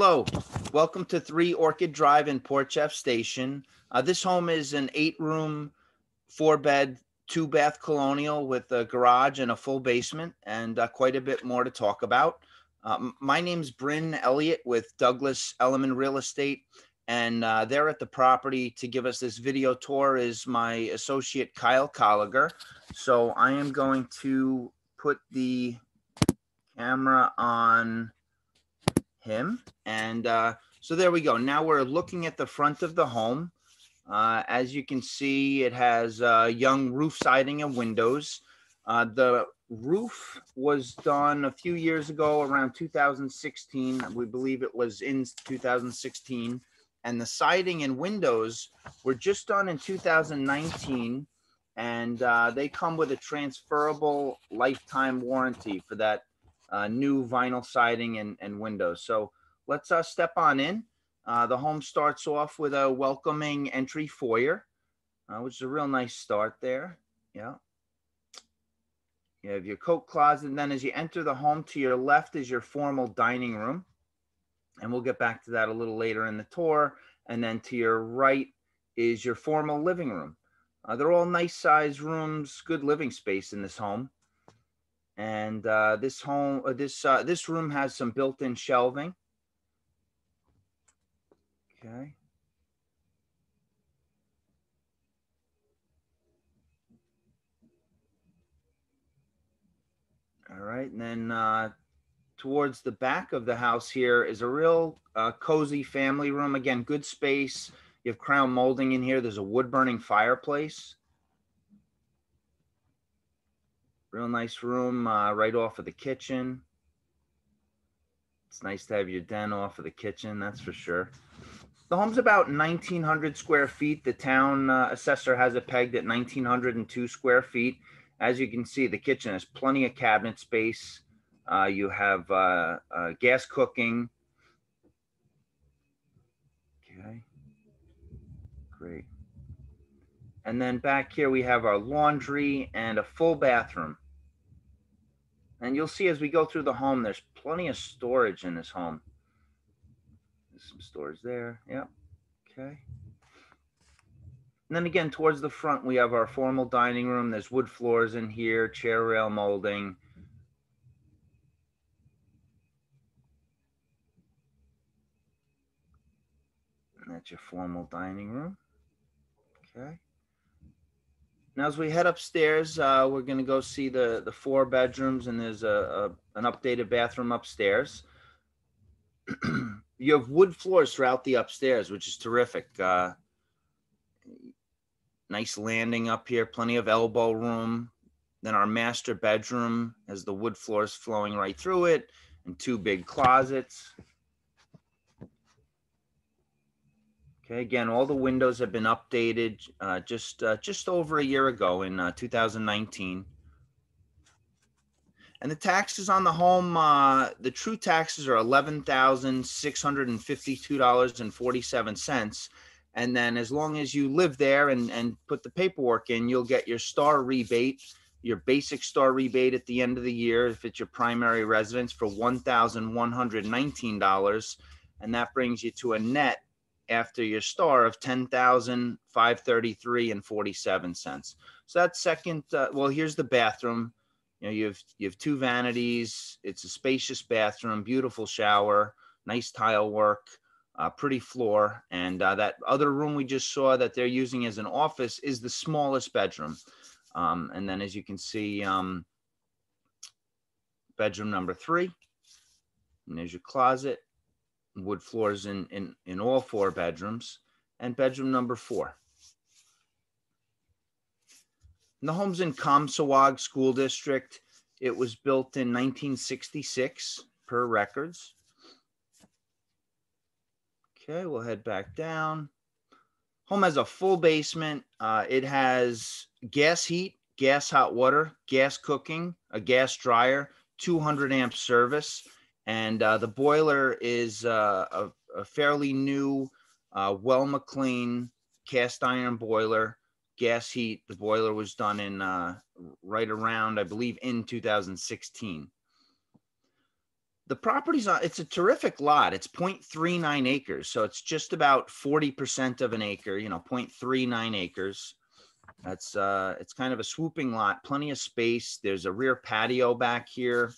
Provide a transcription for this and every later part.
Hello, welcome to 3 Orchid Drive in Port Jeff Station. Uh, this home is an eight-room, four-bed, two-bath colonial with a garage and a full basement and uh, quite a bit more to talk about. Um, my name's Bryn Elliott with Douglas Elliman Real Estate, and uh, there at the property to give us this video tour is my associate Kyle Colliger. So I am going to put the camera on him. And uh, so there we go. Now we're looking at the front of the home. Uh, as you can see, it has uh, young roof siding and windows. Uh, the roof was done a few years ago, around 2016. We believe it was in 2016. And the siding and windows were just done in 2019. And uh, they come with a transferable lifetime warranty for that uh, new vinyl siding and, and windows. So let's uh, step on in. Uh, the home starts off with a welcoming entry foyer, uh, which is a real nice start there. Yeah. You have your coat closet. And then as you enter the home to your left is your formal dining room. And we'll get back to that a little later in the tour. And then to your right is your formal living room. Uh, they're all nice size rooms, good living space in this home. And uh, this home, uh, this uh, this room has some built-in shelving. Okay. All right, and then uh, towards the back of the house here is a real uh, cozy family room. Again, good space. You have crown molding in here. There's a wood burning fireplace. Real nice room uh, right off of the kitchen. It's nice to have your den off of the kitchen, that's for sure. The home's about 1,900 square feet. The town uh, assessor has it pegged at 1,902 square feet. As you can see, the kitchen has plenty of cabinet space. Uh, you have uh, uh, gas cooking. Okay, great. And then back here, we have our laundry and a full bathroom. And you'll see as we go through the home, there's plenty of storage in this home. There's some storage there. Yep. Okay. And then again, towards the front, we have our formal dining room. There's wood floors in here, chair rail molding. And that's your formal dining room. Okay. Now, as we head upstairs, uh, we're going to go see the the four bedrooms, and there's a, a an updated bathroom upstairs. you have wood floors throughout the upstairs, which is terrific. Uh, nice landing up here, plenty of elbow room. Then our master bedroom has the wood floors flowing right through it, and two big closets. Okay, again, all the windows have been updated uh, just uh, just over a year ago in uh, 2019. And the taxes on the home, uh, the true taxes are eleven thousand six hundred and then, as long as you live there and and put the paperwork in, you'll get your star rebate, your basic star rebate at the end of the year if it's your primary residence for one thousand one hundred nineteen dollars, and that brings you to a net after your star of 10,533 and 47 cents. So that second, uh, well, here's the bathroom. You know, you have, you have two vanities. It's a spacious bathroom, beautiful shower, nice tile work, uh, pretty floor. And uh, that other room we just saw that they're using as an office is the smallest bedroom. Um, and then as you can see, um, bedroom number three, and there's your closet wood floors in, in, in all four bedrooms, and bedroom number four. And the home's in Comsewogue School District. It was built in 1966 per records. Okay, we'll head back down. Home has a full basement. Uh, it has gas heat, gas hot water, gas cooking, a gas dryer, 200 amp service. And uh, the boiler is uh, a, a, fairly new, uh, Weil McLain cast iron boiler, gas heat. The boiler was done in uh, right around, I believe, in 2016. the property's on, it's a terrific lot. It's 0.39 acres. So it's just about 40% of an acre, you know, 0.39 acres. That's, uh, it's kind of a swooping lot, plenty of space. There's a rear patio back here.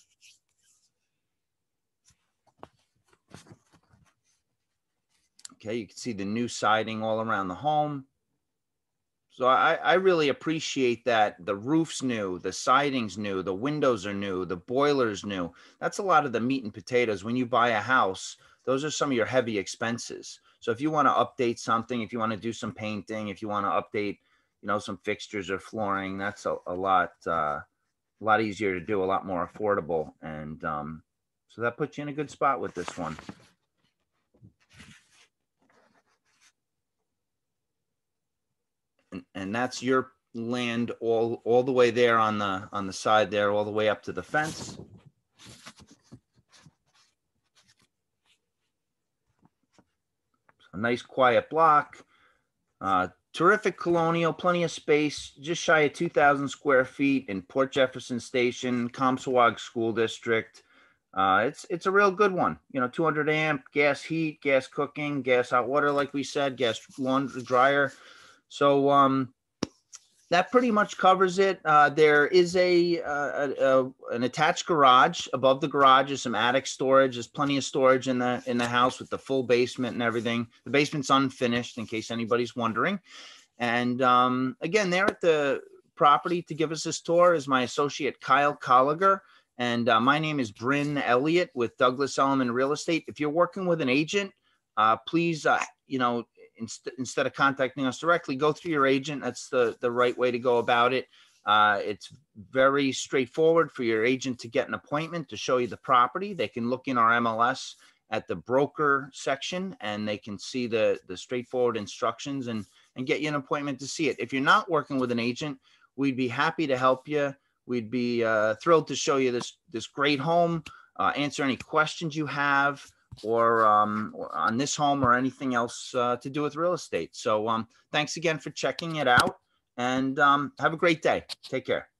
Okay, you can see the new siding all around the home. So I, I really appreciate that the roof's new, the siding's new, the windows are new, the boiler's new. That's a lot of the meat and potatoes. When you buy a house, those are some of your heavy expenses. So if you want to update something, if you want to do some painting, if you want to update, you know, some fixtures or flooring, that's a, a lot, uh, a lot easier to do, a lot more affordable. And um, so that puts you in a good spot with this one. and, and that's your land all all the way there on the on the side there all the way up to the fence. A nice quiet block. Uh, terrific colonial plenty of space just shy of 2000 square feet in port jefferson station Comsewogue school district uh, it's it's a real good one you know 200 amp gas heat gas cooking gas hot water like we said gas laundry dryer so um, that pretty much covers it. Uh, there is a, a, a, an attached garage above the garage. is some attic storage. There's plenty of storage in the in the house with the full basement and everything. The basement's unfinished, in case anybody's wondering. And um, again, there at the property to give us this tour is my associate Kyle Colliger. And uh, my name is Bryn Elliott with Douglas Elliman Real Estate. If you're working with an agent, uh, please, uh, you know, inst- instead of contacting us directly, go through your agent. That's the, the right way to go about it. Uh, it's very straightforward for your agent to get an appointment to show you the property. They can look in our MLS at the broker section and they can see the, the straightforward instructions and, and get you an appointment to see it. If you're not working with an agent, we'd be happy to help you. We'd be uh, thrilled to show you this, this great home, uh, answer any questions you have or um, on this home or anything else uh, to do with real estate. So um, thanks again for checking it out and um, have a great day. Take care.